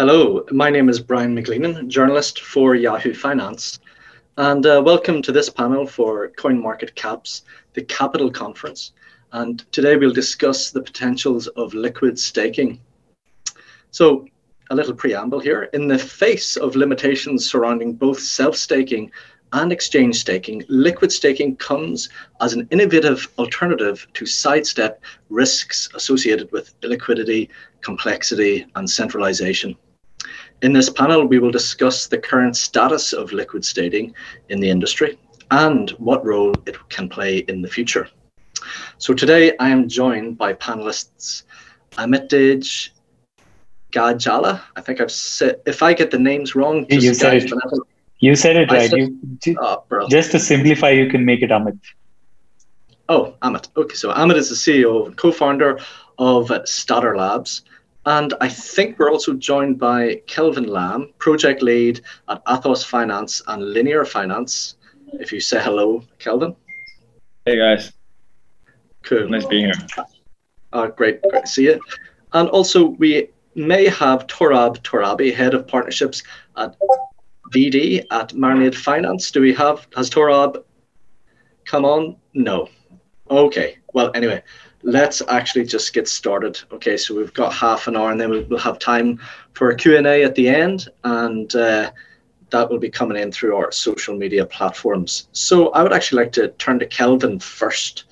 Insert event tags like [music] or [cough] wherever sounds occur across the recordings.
Hello, my name is Brian McGleenon, journalist for Yahoo Finance, and uh, welcome to this panel for CoinMarketCap's The Capital Conference. And today we'll discuss the potentials of liquid staking. So, a little preamble here. In the face of limitations surrounding both self staking and exchange staking, liquid staking comes as an innovative alternative to sidestep risks associated with illiquidity, complexity, and centralization. In this panel, we will discuss the current status of liquid staking in the industry and what role it can play in the future. So today I am joined by panelists Amitej Gajjala. I think I've said, if I get the names wrong, you said it. You said it right. Said, you, oh, just to simplify, you can make it Amit. Oh, Amit. Okay, so Amit is the CEO and co-founder of Stader Labs. And I think we're also joined by Kelvin Lam, project lead at Athos Finance and Linear Finance. If you say hello, Kelvin. Hey guys. Cool. Nice being here. Uh, great, great to see you. And also we may have Torab Torabi, head of partnerships at BD at Marinade Finance. Do we have has Torab come on? No. Okay. Well, anyway, let's actually just get started. Okay, so we've got half an hour and then we'll, have time for a Q&A at the end and uh, that will be coming in through our social media platforms. So I would actually like to turn to Kelvin first.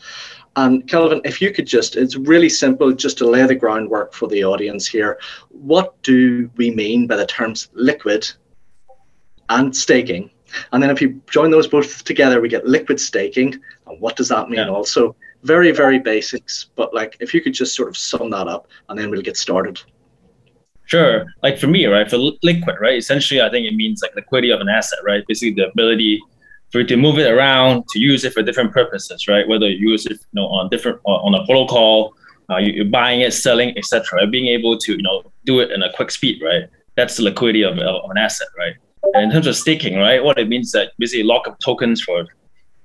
And Kelvin, if you could just, it's really simple just to lay the groundwork for the audience here. What do we mean by the terms liquid and staking? And then if you join those both together, we get liquid staking. And what does that mean yeah. also? Very very basics but like if you could just sort of sum that up and then we'll get started. Sure. Like for me right for liquid right essentially i think it means like liquidity of an asset right? Basically the ability for you to move it around to use it for different purposes right? Whether you use it you know on different on a protocol uh, you, are buying it selling etc being able to you know do it in a quick speed right? That's the liquidity of, of an asset right? And in terms of staking right what it means that basically lock up tokens for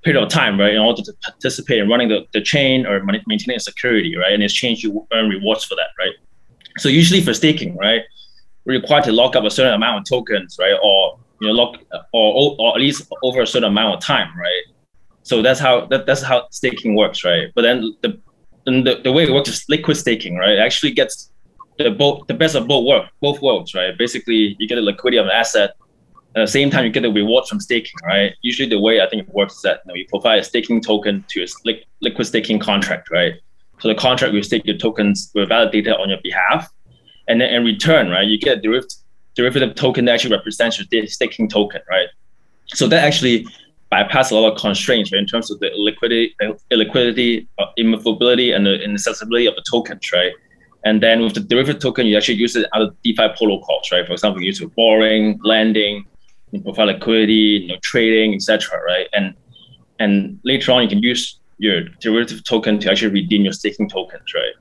period of time, right, in order to participate in running the, the chain or maintaining security, right? And in exchange, you earn rewards for that, right? So usually for staking, right, we're required to lock up a certain amount of tokens, right, or you know, lock or or at least over a certain amount of time, right? So that's how that, that's how staking works, right? But then the the, the way it works is liquid staking, right? It actually gets the both the best of both world, both worlds, right? Basically, you get the liquidity of an asset at the same time, you get the rewards from staking, right? Usually, the way I think it works is that you, know, you provide a staking token to a liquid staking contract, right? So the contract will stake your tokens will validate it on your behalf, and then in return, right, you get a derivative derivative token that actually represents your staking token, right? So that actually bypass a lot of constraints right, in terms of the liquidity, illiquidity, uh, immovability, and the inaccessibility of the tokens, right? And then with the derivative token, you actually use it other DeFi protocols, right? For example, you use it for borrowing, lending, profile liquidity, you know, trading, etc. Right, and and later on you can use your derivative token to actually redeem your staking tokens, right?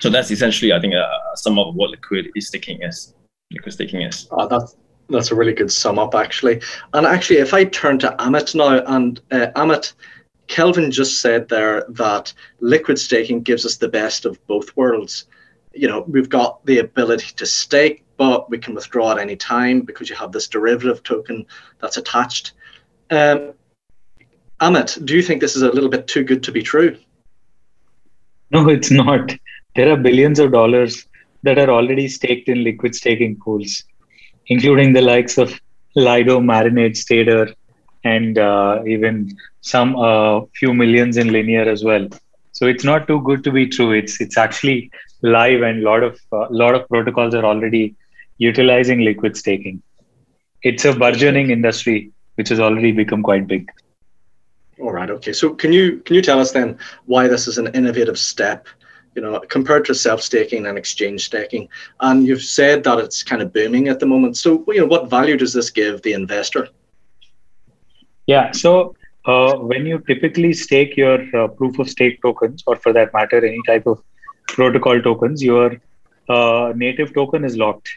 So that's essentially, I think, uh, some of what liquidity staking is. Liquid staking is. Uh, that's that's a really good sum up, actually. And actually, if I turn to Amit now, and uh, Amit, Kelvin just said there that liquid staking gives us the best of both worlds. You know, we've got the ability to stake but we can withdraw at any time because you have this derivative token that's attached. Um, Amit, do you think this is a little bit too good to be true? No, it's not. There are billions of dollars that are already staked in liquid staking pools, including the likes of Lido, Marinade, Stader, and uh, even some uh, few millions in Linear as well. So it's not too good to be true. It's it's actually live, and a lot of uh, lot of protocols are already utilizing liquid staking. It's a burgeoning industry which has already become quite big. All right. Okay. So can you can you tell us then why this is an innovative step, you know, compared to self staking and exchange staking? And you've said that it's kind of booming at the moment. So you know, what value does this give the investor? Yeah. So uh, when you typically stake your uh, proof of stake tokens, or for that matter, any type of protocol tokens, your uh, native token is locked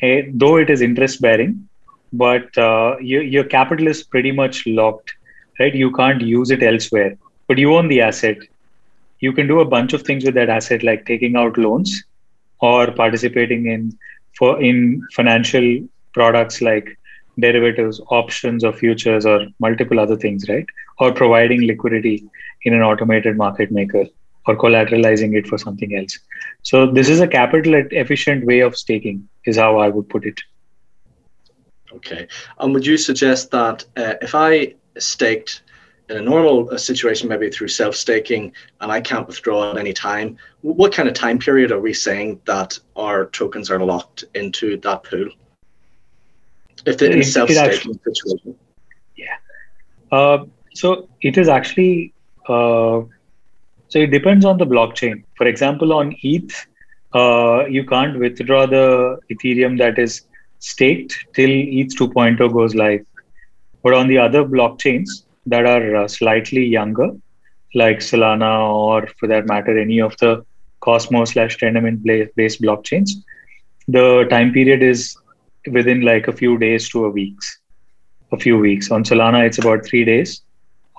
though it is interest bearing, but uh, you, your capital is pretty much locked, right? You can't use it elsewhere, but you own the asset. You can do a bunch of things with that asset, like taking out loans or participating in for in financial products like derivatives, options, or futures, or multiple other things, right? Or providing liquidity in an automated market maker or collateralizing it for something else. So this is a capital efficient way of staking, is how I would put it. Okay. And would you suggest that uh, if I staked in a normal uh, situation, maybe through self staking, and I can't withdraw at any time, what kind of time period are we saying that our tokens are locked into that pool? If they're in a self staking situation. Yeah. Uh, so it is actually, uh, so it depends on the blockchain. For example, on ETH, uh, you can't withdraw the Ethereum that is staked till ETH 2.0 goes live. But on the other blockchains that are uh, slightly younger, like Solana or for that matter, any of the Cosmos slash Tendermint based blockchains, the time period is within like a few days to a weeks, a few weeks. On Solana, it's about three days.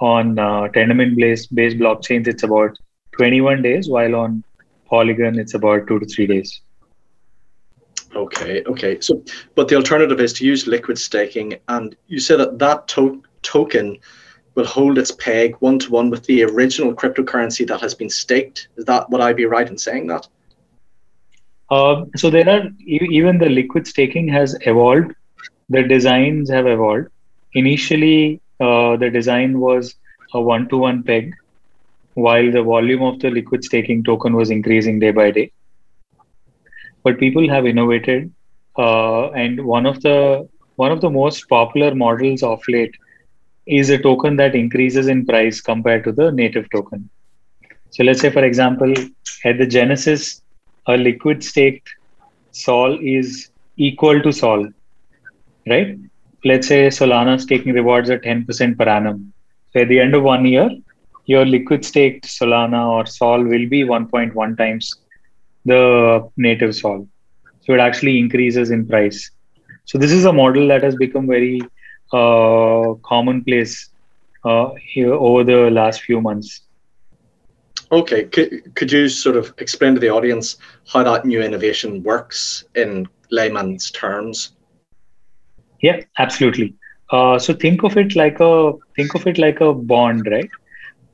On uh, Tendermint based, based blockchains, it's about 21 days, while on Polygon, it's about two to three days. Okay, okay. So, but the alternative is to use liquid staking, and you say that that to- token will hold its peg one to one with the original cryptocurrency that has been staked. Is that would I'd be right in saying that? Uh, so there are even the liquid staking has evolved. The designs have evolved. Initially, uh, the design was a one-to-one peg, while the volume of the liquid staking token was increasing day by day. But people have innovated uh, and one of the one of the most popular models of late is a token that increases in price compared to the native token. So let's say for example at the genesis a liquid staked sol is equal to sol right let's say solana is taking rewards at 10% per annum so at the end of one year your liquid staked solana or sol will be 1.1 times the native sol. So it actually increases in price. So this is a model that has become very uh, commonplace uh, over the last few months. Okay, could, could you sort of explain to the audience how that new innovation works in layman's terms? Yeah, absolutely. Uh, so think of it like a think of it like a bond, right?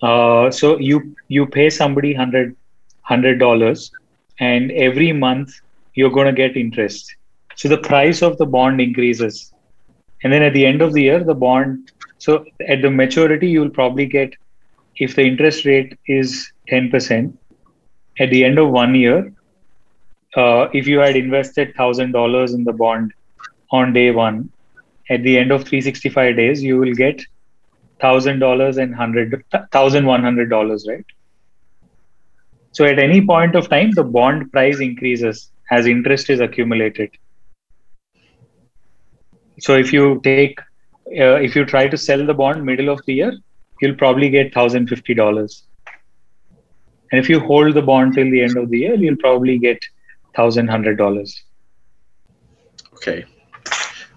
Uh, so you you pay somebody hundred hundred dollars and every month you're going to get interest. So the price of the bond increases. And then at the end of the year, the bond, so at the maturity, you'll probably get, if the interest rate is 10%, at the end of one year, uh, if you had invested $1,000 in the bond on day one, at the end of 365 days, you will get $1,000 and $1,100, right? So at any point of time, the bond price increases as interest is accumulated. So if you take, uh, if you try to sell the bond middle of the year, you'll probably get thousand fifty dollars. And if you hold the bond till the end of the year, you'll probably get thousand hundred dollars. Okay.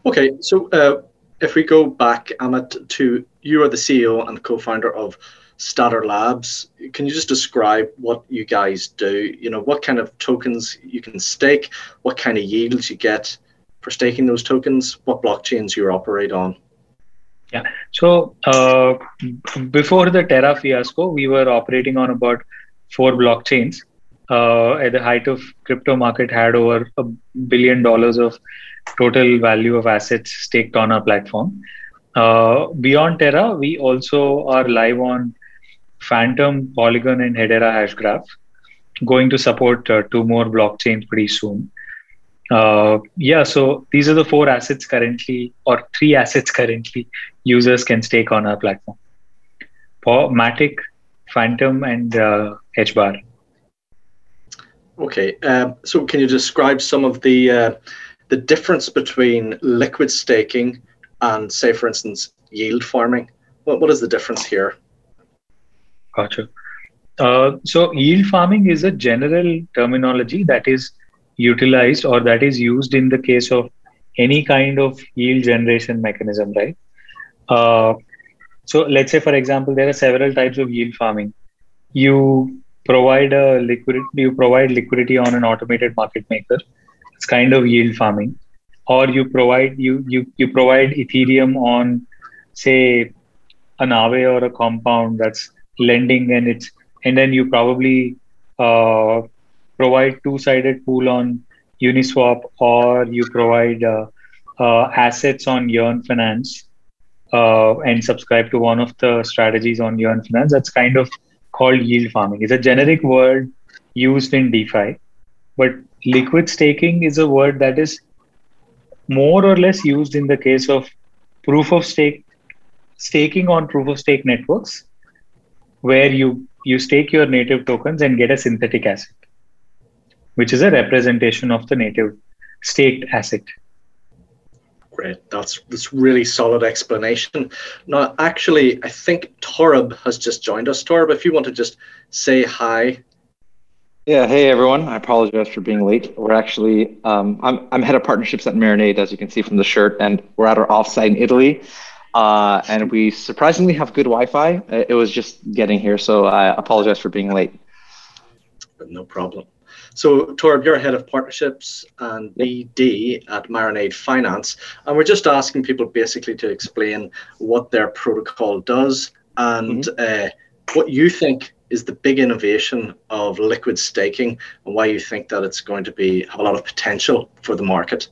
Okay. So uh, if we go back, Amit, to you are the CEO and co-founder of Stader Labs. Can you just describe what you guys do? You know, what kind of tokens you can stake, what kind of yields you get for staking those tokens, what blockchains you operate on? Yeah. So uh, before the Terra fiasco, we were operating on about four blockchains. Uh, at the height of crypto market, had over a billion dollars of total value of assets staked on our platform. Uh, beyond Terra, we also are live on Fantom, Polygon, and Hedera Hashgraph. Going to support uh, two more blockchains pretty soon. Uh, yeah, so these are the four assets currently, or three assets currently, users can stake on our platform. Matic, Fantom, and uh, HBAR. Okay, um, so can you describe some of the uh, the difference between liquid staking and, say, for instance, yield farming? What what is the difference here? Gotcha. Uh, so yield farming is a general terminology that is utilized or that is used in the case of any kind of yield generation mechanism, right? Uh, so let's say, for example, there are several types of yield farming. You provide a liquidity, you provide liquidity on an automated market maker. It's kind of yield farming. Or you provide you you you provide Ethereum on say an Aave or a compound that's lending and it's and then you probably uh, provide two-sided pool on Uniswap or you provide uh, uh, assets on Yearn Finance uh, and subscribe to one of the strategies on Yearn Finance. That's kind of called yield farming. It's a generic word used in DeFi, but liquid staking is a word that is more or less used in the case of proof of stake staking on proof of stake networks where you you stake your native tokens and get a synthetic asset which is a representation of the native staked asset Great. That's that's really solid explanation. Now, actually, I think Torab has just joined us. Torab, if you want to just say hi. Yeah. Hey, everyone. I apologize for being late. We're actually um, I'm I'm head of partnerships at Marinade, as you can see from the shirt, and we're at our offsite in Italy. Uh, and we surprisingly have good Wi-Fi. It was just getting here, so I apologize for being late. No problem. So, Torb, you're head of partnerships and BD at Marinade Finance, and we're just asking people basically to explain what their protocol does and mm-hmm. uh, what you think is the big innovation of liquid staking and why you think that it's going to be have a lot of potential for the market.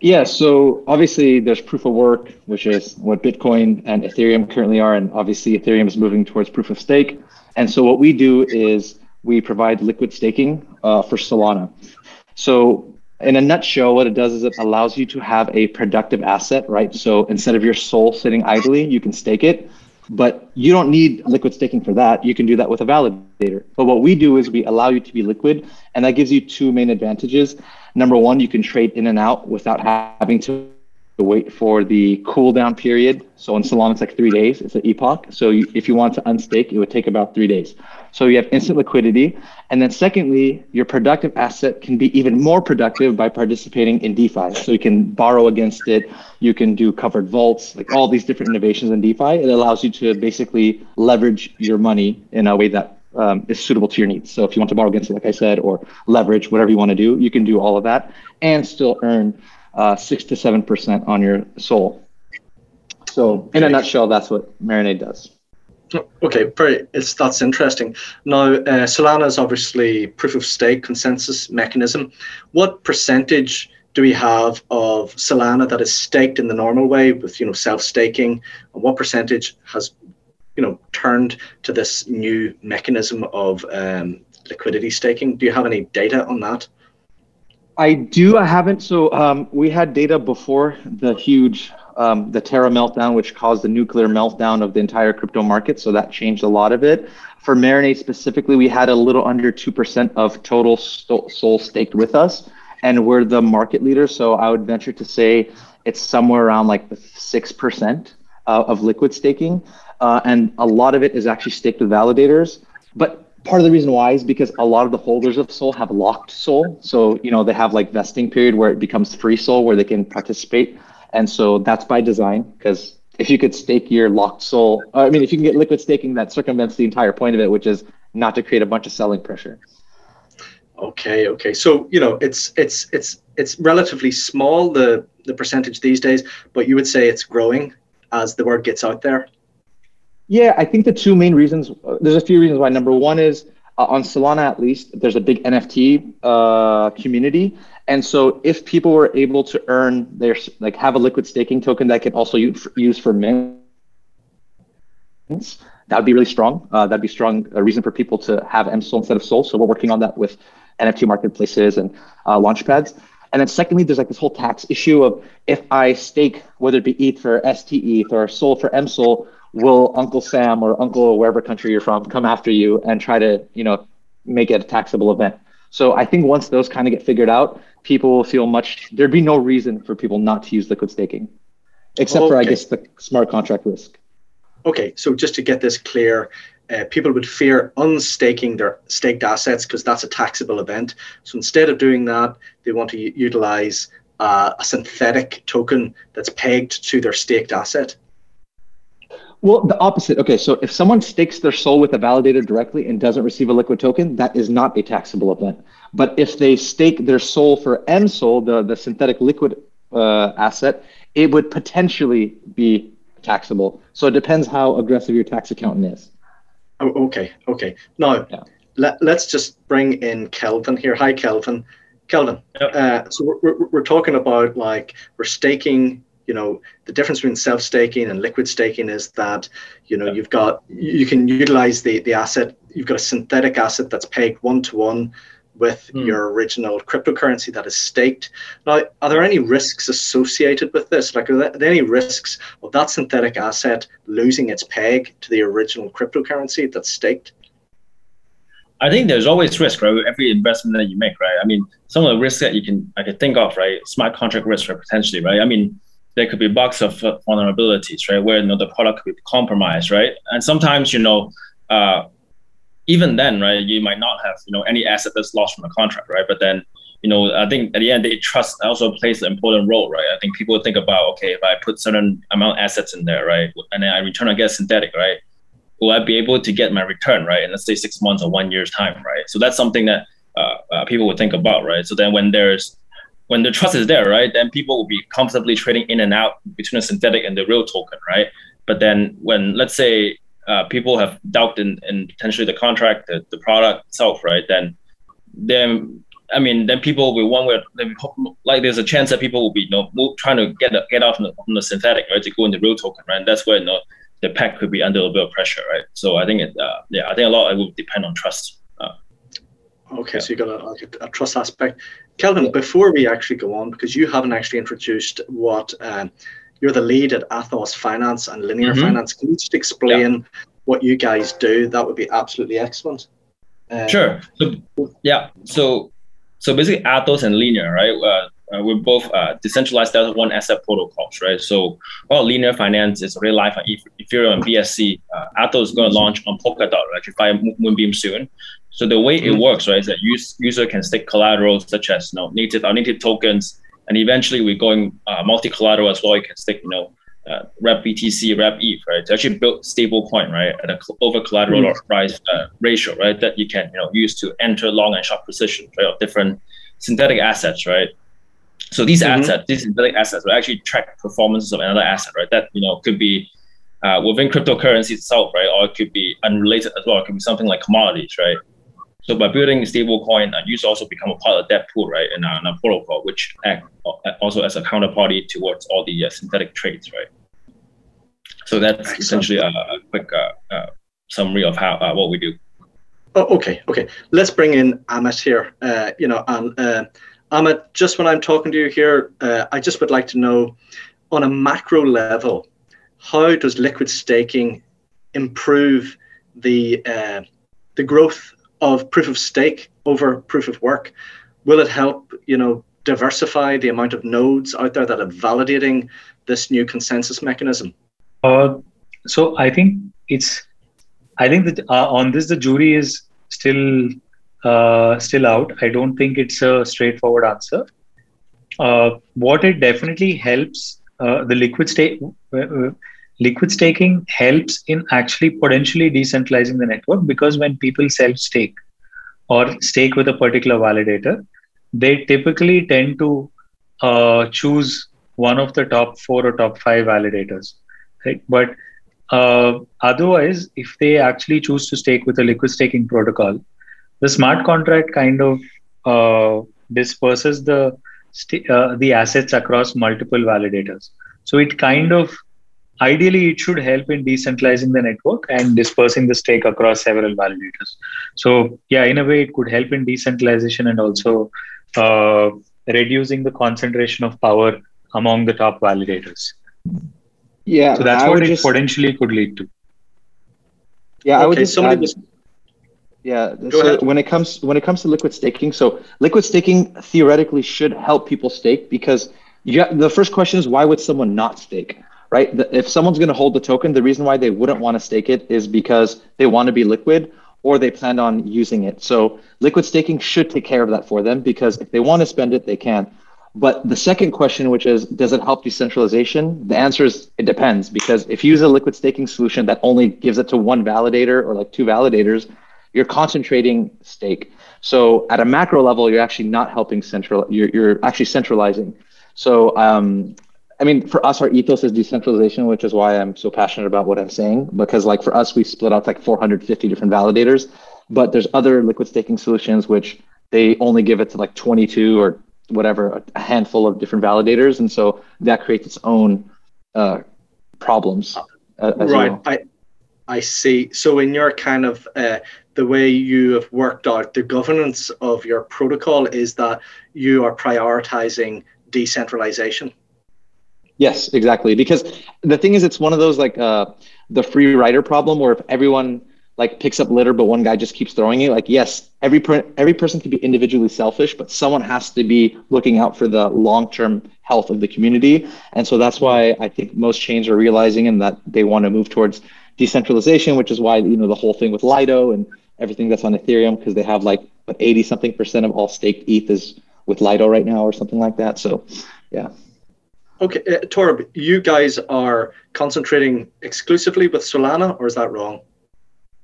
Yeah, so obviously there's proof of work, which is what Bitcoin and Ethereum currently are, and obviously Ethereum is moving towards proof of stake. And so what we do is we provide liquid staking uh, for Solana. So in a nutshell, what it does is it allows you to have a productive asset, right? So instead of your SOL sitting idly, you can stake it, but you don't need liquid staking for that. You can do that with a validator. But what we do is we allow you to be liquid, and that gives you two main advantages. Number one, you can trade in and out without having to to wait for the cooldown period. So in Solana, it's like three days. It's an epoch. So you, if you want to unstake, it would take about three days. So you have instant liquidity. And then secondly, your productive asset can be even more productive by participating in DeFi. So you can borrow against it. You can do covered vaults, like all these different innovations in DeFi. It allows you to basically leverage your money in a way that um, is suitable to your needs. So if you want to borrow against it, like I said, or leverage, whatever you want to do, you can do all of that and still earn uh, six to seven percent on your SOL. So, in a nutshell, that's what Marinade does. Okay, very. It's that's interesting. Now, uh, Solana is obviously proof of stake consensus mechanism. What percentage do we have of Solana that is staked in the normal way with you know self staking, and what percentage has you know turned to this new mechanism of um, liquidity staking? Do you have any data on that? I do. I haven't. So um, we had data before the huge, um, the Terra meltdown, which caused the nuclear meltdown of the entire crypto market. So that changed a lot of it. For Marinade specifically, we had a little under 2% of total SOL staked with us. And we're the market leader. So I would venture to say it's somewhere around like the 6% uh, of liquid staking. Uh, and a lot of it is actually staked with validators. But part of the reason why is because a lot of the holders of SOL have locked SOL. So, you know, they have like vesting period where it becomes free SOL where they can participate. And so that's by design because if you could stake your locked SOL, I mean, if you can get liquid staking, that circumvents the entire point of it, which is not to create a bunch of selling pressure. Okay, okay. So, you know, it's it's it's it's relatively small the the percentage these days, but you would say it's growing as the word gets out there. Yeah, I think the two main reasons, uh, there's a few reasons why. Number one is uh, on Solana, at least, there's a big NFT uh, community. And so if people were able to earn their, like have a liquid staking token that can also use, for mints, that would be really strong. Uh, that'd be strong a reason for people to have MSOL instead of SOL. So we're working on that with NFT marketplaces and uh, launchpads. And then secondly, there's like this whole tax issue of if I stake, whether it be ETH for STETH or SOL for MSOL, will Uncle Sam or Uncle wherever country you're from come after you and try to, you know, make it a taxable event. So I think once those kind of get figured out, people will feel much. There'd be no reason for people not to use liquid staking, except okay. for I guess the smart contract risk. Okay, so just to get this clear, uh, people would fear unstaking their staked assets because that's a taxable event. So instead of doing that, they want to u- utilize uh, a synthetic token that's pegged to their staked asset. Well, the opposite. Okay, so if someone stakes their SOL with a validator directly and doesn't receive a liquid token, that is not a taxable event. But if they stake their SOL for MSOL, the, the synthetic liquid uh, asset, it would potentially be taxable. So it depends how aggressive your tax accountant is. Oh, okay, okay. Now, yeah. let, let's just bring in Kelvin here. Hi, Kelvin. Kelvin, yep. uh, so we're, we're, we're talking about like we're staking you know the difference between self staking and liquid staking is that you know you've got you can utilize the the asset you've got a synthetic asset that's pegged one to one with mm. your original cryptocurrency that is staked. Now, are there any risks associated with this? Like, are there any risks of that synthetic asset losing its peg to the original cryptocurrency that's staked? I think there's always risk, right? Every investment that you make, right? I mean, some of the risks that you can I can think of, right? Smart contract risk, right? Potentially, right? I mean, there could be bugs of vulnerabilities, right? Where you know the product could be compromised, right? And sometimes you know, uh, even then, right, you might not have you know any asset that's lost from the contract, right? But then you know, I think at the end, they trust also plays an important role, right? I think people think about, okay, if I put certain amount of assets in there, right, and then I return against synthetic, right, will I be able to get my return, right? In let's say six months or one year's time, right? So that's something that uh, uh, people would think about, right? So then when there's when the trust is there, right, then people will be comfortably trading in and out between the synthetic and the real token, right? But then when let's say uh, people have doubt in, in potentially the contract, the, the product itself, right? Then then I mean, then people will one way like there's a chance that people will be you know move, trying to get get off from the, from the, synthetic right to go in the real token right. And that's where you know, the pack could be under a bit of pressure right. So I think it uh, yeah I think a lot it will depend on trust. Uh, okay, yeah. so you got a, a, trust aspect. Kelvin, before we actually go on, because you haven't actually introduced what um, you're the lead at Athos Finance and Linear mm-hmm. Finance. Can you just explain yeah. what you guys do? That would be absolutely excellent. Um, sure. So, yeah. So so basically, Athos and Linear, right? Uh, uh, we're both uh, decentralized Delta One asset protocols, right? So while Linear Finance is already live on Ethereum and BSC, uh, Athos is going to launch on Polkadot, actually via Moonbeam soon. So the way it mm-hmm. works, right, is that use, user can stake collateral such as you know native or native tokens, and eventually we're going uh, multi-collateral as well. You can stake, you know, uh, Rep BTC, Rep ETH, right? To actually build stable coin, right, at a over collateralized mm-hmm. uh, ratio, right, that you can you know use to enter long and short positions, right, of different synthetic assets, right. So these mm-hmm. assets, these synthetic assets, will actually track performances of another asset, right? That you know could be uh, within cryptocurrency itself, right, or it could be unrelated as well. It could be something like commodities, right. So by building a stable coin, uh, you also become a part of that pool, right, in a, in a protocol, which act uh, also as a counterparty towards all the uh, synthetic trades, right? So that's essentially a, a quick uh, uh, summary of how uh, what we do. Oh, okay, okay. Let's bring in Amit here. Uh, you know, and uh, Amit, just when I'm talking to you here, uh, I just would like to know, on a macro level, how does liquid staking improve the the growth of proof of stake over proof of work? Will it help, you know, diversify the amount of nodes out there that are validating this new consensus mechanism? Uh, so I think it's, I think that uh, on this the jury is still uh, still out. I don't think it's a straightforward answer. Uh, what it definitely helps uh, the liquid stake uh, liquid staking helps in actually potentially decentralizing the network because when people self stake or stake with a particular validator, they typically tend to choose one of the top four or top five validators right? But uh, otherwise, if they actually choose to stake with a liquid staking protocol, the smart contract kind of uh, disperses the st- uh, the assets across multiple validators. So it kind of ideally it should help in decentralizing the network and dispersing the stake across several validators. So yeah, in a way, it could help in decentralization and also uh, reducing the concentration of power among the top validators. Yeah. So that's I what it just, potentially could lead to. Yeah, okay, I would just add, was, yeah. So when it comes when it comes to liquid staking, so liquid staking theoretically should help people stake because yeah, the first question is why would someone not stake? Right? The, if someone's going to hold the token, the reason why they wouldn't want to stake it is because they want to be liquid or they plan on using it. So liquid staking should take care of that for them because if they want to spend it, they can. But the second question, which is, does it help decentralization? The answer is it depends because if you use a liquid staking solution that only gives it to one validator or like two validators, you're concentrating stake. So at a macro level, you're actually not helping central. You're, you're actually centralizing. So um, I mean, for us, our ethos is decentralization, which is why I'm so passionate about what I'm saying. Because like for us, we split out like 450 different validators, but there's other liquid staking solutions which they only give it to like 22 or whatever, a handful of different validators, and so that creates its own uh, problems. Uh, right. Well. I I see. So in your kind of uh, the way you have worked out the governance of your protocol is that you are prioritizing decentralization. Yes, exactly. Because the thing is, it's one of those like uh, the free rider problem, where if everyone like picks up litter, but one guy just keeps throwing it. Like, yes, every per- every person can be individually selfish, but someone has to be looking out for the long term health of the community. And so that's why I think most chains are realizing and that they want to move towards decentralization, which is why you know the whole thing with Lido and everything that's on Ethereum because they have like what 80 something percent of all staked ETH is with Lido right now or something like that. So, yeah. Okay, uh, Torab, you guys are concentrating exclusively with Solana, or is that wrong?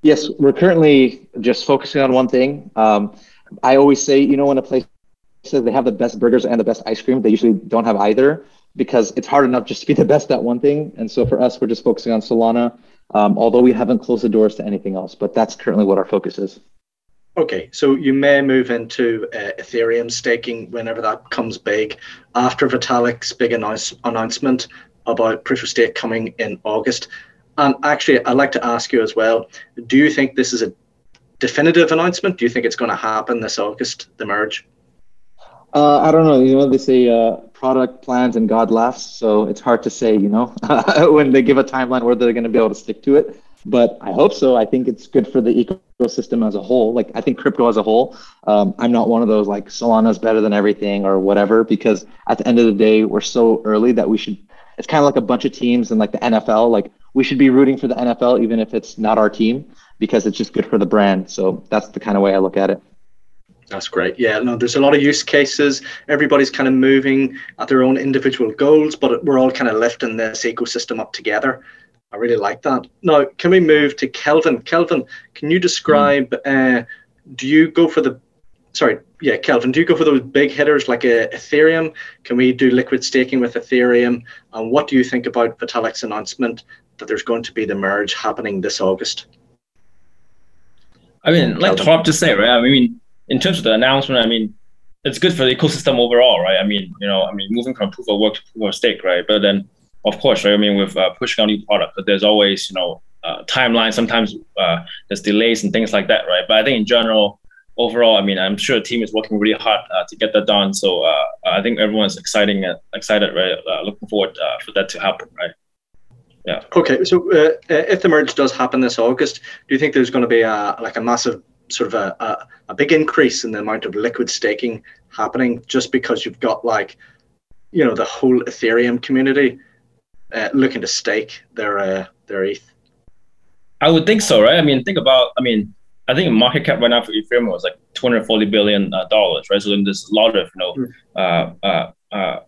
Yes, we're currently just focusing on one thing. Um, I always say, you know, when a place says they have the best burgers and the best ice cream, they usually don't have either because it's hard enough just to be the best at one thing. And so for us, we're just focusing on Solana, um, although we haven't closed the doors to anything else. But that's currently what our focus is. Okay, so you may move into uh, Ethereum staking whenever that comes big after Vitalik's big announce- announcement about proof of stake coming in August. And actually, I'd like to ask you as well do you think this is a definitive announcement? Do you think it's going to happen this August, the merge? Uh, I don't know. You know, they say uh, product plans and God laughs. So it's hard to say, you know, [laughs] when they give a timeline whether they're going to be able to stick to it but I hope so. I think it's good for the ecosystem as a whole. Like I think crypto as a whole. Um, I'm not one of those like Solana's better than everything or whatever because at the end of the day, we're so early that we should. It's kind of like a bunch of teams and like the NFL. Like we should be rooting for the NFL even if it's not our team because it's just good for the brand. So that's the kind of way I look at it. That's great. Yeah, no, there's a lot of use cases. Everybody's kind of moving at their own individual goals, but we're all kind of lifting this ecosystem up together. I really like that. Now, can we move to Kelvin? Kelvin, can you describe? Uh, do you go for the? Sorry, yeah, Kelvin. Do you go for those big hitters like uh, Ethereum? Can we do liquid staking with Ethereum? And what do you think about Vitalik's announcement that there's going to be the merge happening this August? I mean, like Top to say, right? I mean, in terms of the announcement, I mean, it's good for the ecosystem overall, right? I mean, you know, I mean, moving from proof of work to proof of stake, right? But then of course, right? I mean, with uh, pushing out new product, but there's always, you know, uh, timeline. Sometimes uh, there's delays and things like that, right? But I think in general, overall, I mean, I'm sure the team is working really hard uh, to get that done. So uh, I think everyone's exciting, uh, excited, right? Uh, looking forward uh, for that to happen, right? Yeah. Okay, so uh, if the merge does happen this August, do you think there's going to be a like a massive sort of a, a, a big increase in the amount of liquid staking happening just because you've got like, you know, the whole Ethereum community uh, looking to stake their uh, their ETH? I would think so, right? I mean, think about. I mean, I think market cap right now for Ethereum was like 240 billion uh, dollars, right? So there's a lot of you know, mm. uh, uh, uh,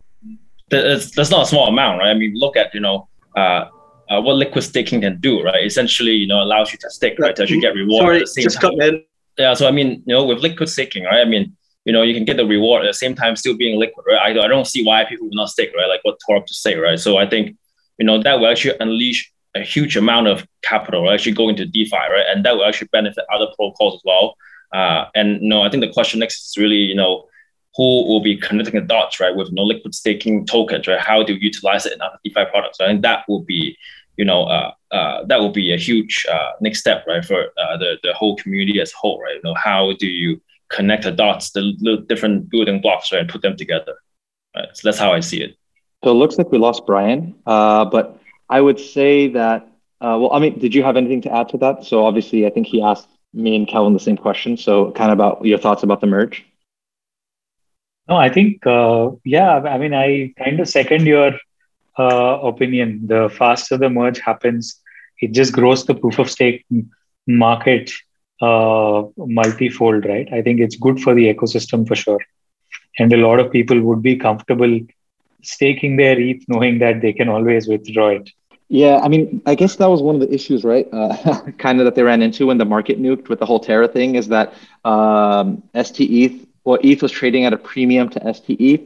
that's that's not a small amount, right? I mean, look at you know. Uh, uh, what liquid staking can do, right? Essentially, you know, allows you to stake, right? To actually get reward Sorry, at the same just time. in. Yeah, so I mean, you know, with liquid staking, right? I mean, you know, you can get the reward at the same time still being liquid, right? I, I don't see why people will not stake, right? Like what Torab just say, right? So I think you know, that will actually unleash a huge amount of capital actually go into DeFi, right? And that will actually benefit other protocols as well. Uh, and you know, I think the question next is really, you know, who will be connecting the dots, right, with know, liquid staking tokens, right? How do you utilize it in other DeFi products? I think that will be, you know, uh, uh, that will be a huge uh, next step, right, for uh, the the whole community as a whole, right? You know, how do you connect the dots, the, the different building blocks, right, and put them together? Right? So that's how I see it. So it looks like we lost Brian, uh, but I would say that. Uh, well, I mean, did you have anything to add to that? So obviously, I think he asked me and Kelvin the same question. So kind of about your thoughts about the merge. No, I think uh, yeah. I mean, I kind of second your uh, opinion. The faster the merge happens, it just grows the proof of stake market uh, multifold, right? I think it's good for the ecosystem for sure. and a lot of people would be comfortable staking their ETH, knowing that they can always withdraw it. Yeah, I mean, I guess that was one of the issues, right? Uh, [laughs] kind of that they ran into when the market nuked with the whole Terra thing is that um, STETH, well, ETH was trading at a premium to STETH.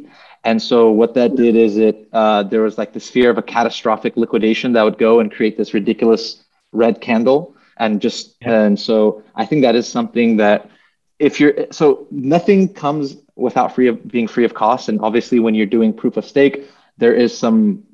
And so what that did is it, uh, there was like this fear of a catastrophic liquidation that would go and create this ridiculous red candle. And just, yeah. and so I think that is something that if you're, so nothing comes without free of being free of cost. And obviously when you're doing proof of stake, there is some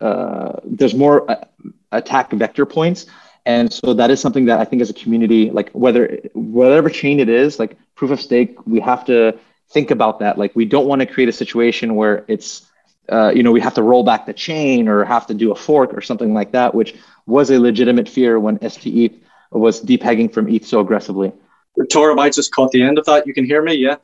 uh, there's more uh, attack vector points and so that is something that i think as a community like whether whatever chain it is like proof of stake we have to think about that like we don't want to create a situation where it's uh, you know we have to roll back the chain or have to do a fork or something like that which was a legitimate fear when STETH was depegging from eth so aggressively I just caught the end of that. You can hear me, yeah?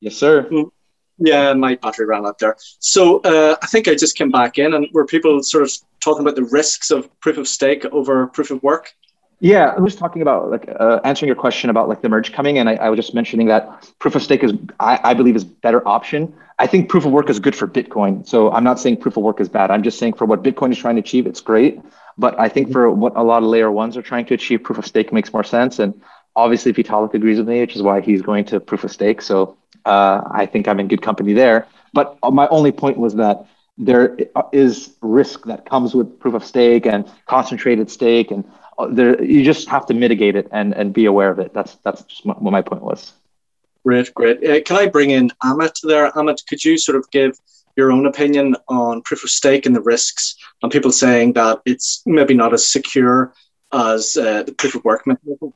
Yes, sir. Mm. Yeah, my battery ran out there. So uh, I think I just came back in, and were people sort of talking about the risks of proof of stake over proof of work? Yeah, I was talking about like uh, answering your question about like the merge coming, and I, I was just mentioning that proof of stake is, I, I, believe, is better option. I think proof of work is good for Bitcoin. So I'm not saying proof of work is bad. I'm just saying for what Bitcoin is trying to achieve, it's great. But I think mm-hmm. for what a lot of layer ones are trying to achieve, proof of stake makes more sense. And obviously, Vitalik agrees with me, which is why he's going to proof of stake. So uh, I think I'm in good company there. But my only point was that there is risk that comes with proof of stake and concentrated stake, and uh, there you just have to mitigate it and, and be aware of it. That's that's just what my point was. Great, great. Uh, can I bring in Amit there? Amit, could you sort of give your own opinion on proof of stake and the risks, and people saying that it's maybe not as secure as uh, the proof of work mechanism?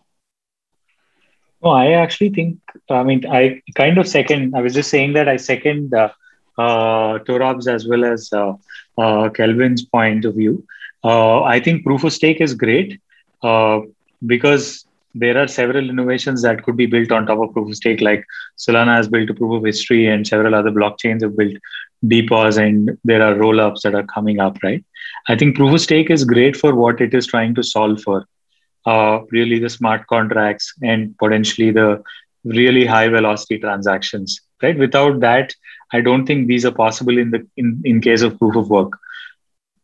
No, I actually think, I mean, I kind of second, I was just saying that I second uh, uh, Torab's as well as uh, uh, Kelvin's point of view. Uh, I think proof of stake is great uh, because there are several innovations that could be built on top of proof of stake, like Solana has built a proof of history and several other blockchains have built DPoS and there are roll ups that are coming up, right? I think proof of stake is great for what it is trying to solve for. Uh, really the smart contracts and potentially the really high velocity transactions right? Without that i don't think these are possible in the in, in case of proof of work.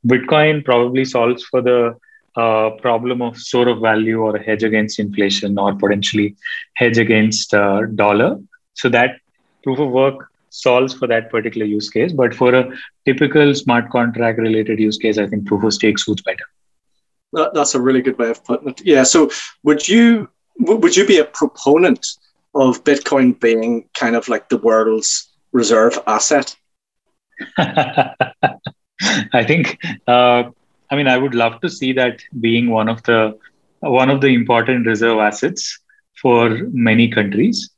Bitcoin probably solves for the uh, problem of store of value or a hedge against inflation or potentially hedge against uh, dollar so that proof of work solves for that particular use case but for a typical smart contract related use case i think proof of stake suits better that, that's a really good way of putting it. Yeah. So would you would you be a proponent of Bitcoin being kind of like the world's reserve asset? [laughs] I think. Uh, I mean, I would love to see that being one of the one of the important reserve assets for many countries.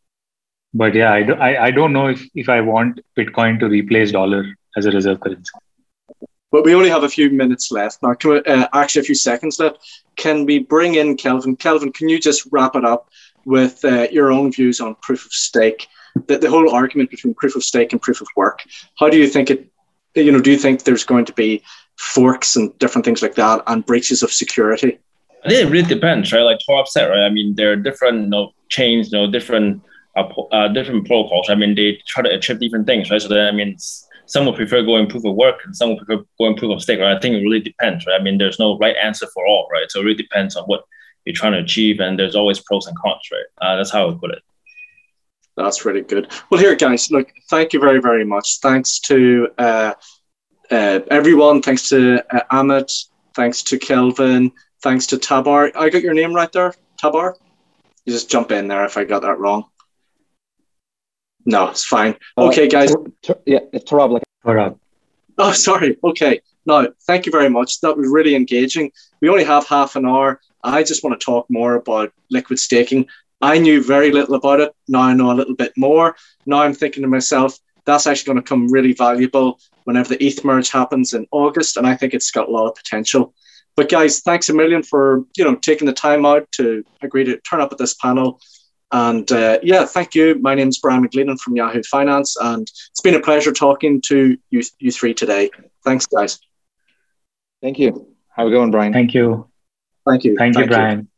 But yeah, I, do, I, I don't know if, if I want Bitcoin to replace dollar as a reserve currency. But we only have a few minutes left now. We, uh, actually, a few seconds left. Can we bring in Kelvin? Kelvin, can you just wrap it up with uh, your own views on proof of stake? The, the whole argument between proof of stake and proof of work. How do you think it? You know, do you think there's going to be forks and different things like that, and breaches of security? I think it really depends, right? Like Torab said, right? I mean, there are different you know, chains, you know, different uh, uh, different protocols. I mean, they try to achieve different things, right? So then, I mean, some will prefer going proof of work and some will prefer going proof of stake. Right? I think it really depends, right? I mean, there's no right answer for all, right? So it really depends on what you're trying to achieve, and there's always pros and cons, right? Uh, that's how I would put it. That's really good. Well, here, guys, look, thank you very, very much. Thanks to uh, uh, everyone. Thanks to uh, Amit. Thanks to Kelvin. Thanks to Tabar. I got your name right there, Tabar. You just jump in there if I got that wrong. No, it's fine. Uh, okay, guys. Ter- ter- yeah, it's Torab. Like Torab. Oh, sorry. Okay. No, thank you very much. That was really engaging. We only have half an hour. I just want to talk more about liquid staking. I knew very little about it. Now I know a little bit more. Now I'm thinking to myself, that's actually going to come really valuable whenever the ETH merge happens in August, and I think it's got a lot of potential. But guys, thanks a million for you know taking the time out to agree to turn up at this panel. And uh, yeah, thank you. My name is Brian McGleenon from Yahoo Finance, and it's been a pleasure talking to you, you three today. Thanks, guys. Thank you. How are we going, Brian? Thank you. Thank you. Thank, thank you, Brian. You.